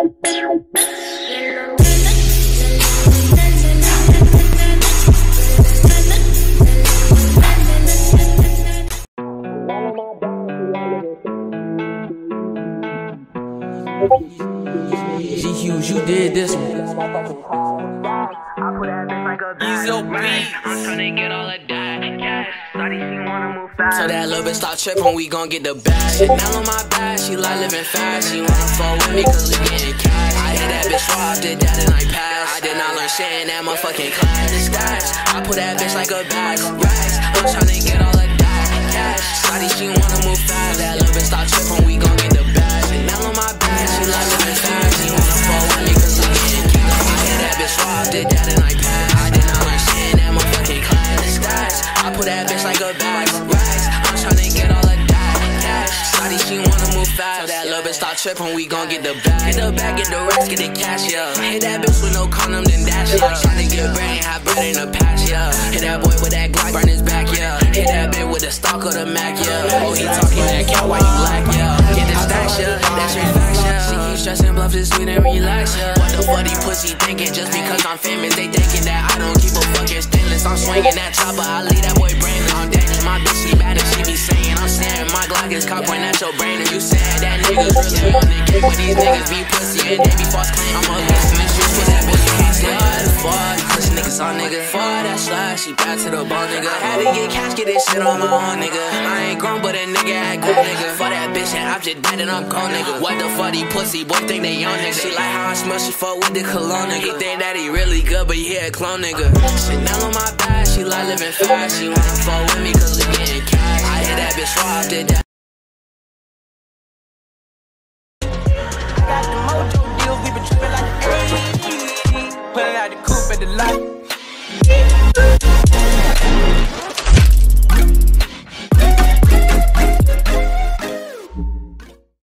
G Hughes, you did this one. Ezo beats. I'm tryna get all of that So that little bitch stop tripping, we gon' get the bag. Now on my back, she like living fast. She wanna fall with me cause we getting cash. I hit that bitch raw, did that and I passed. I did not learn shit in that motherfucking class. Stats, I put that bitch like a bag. Racks, I'm tryna get all of that cash. Shawty, she wanna move fast. That cash. She wanna move fast. So that little bitch start tripping, we gon' get the bag. Get the bag, get the racks, get the cash, yeah. Hit that bitch with no condom, then dash, yeah. Tryna get brain, have bread in the patch, yeah. Hit that boy with that Glock, burn his back, yeah. Hit that bitch with the stock of the Mac, yeah. Oh, he talking that cat, why you black, yeah. Get the stacks, yeah. That's facts, yeah. She keep stressing, bluff this sweet and relax, yeah. What the fuck these pussy thinking? Just because I'm famous, they thinking that I don't keep a fucking stainless. I'm swinging that chopper, I leave that Glock cock point at your brain. And you said that niggas really on the game, but these niggas be pussy and they be false claim. I'm a the streets with that bitch slide. Fuck, pussy niggas on nigga. Fuck that slide, she back to the ball, nigga. Had to get cash, get this shit on my own, nigga. I ain't grown, but a nigga act good, nigga. For that bitch, and I'm just dead and I'm gone, nigga. What the fuck, these pussy boy think they young, nigga. She like how I smell, she fuck with the cologne, nigga. He think that he really good, but he a clone, nigga. Chanel on my back, she like living fast. She wanna fuck with me cause we getting cash. I hit that bitch raw, did that.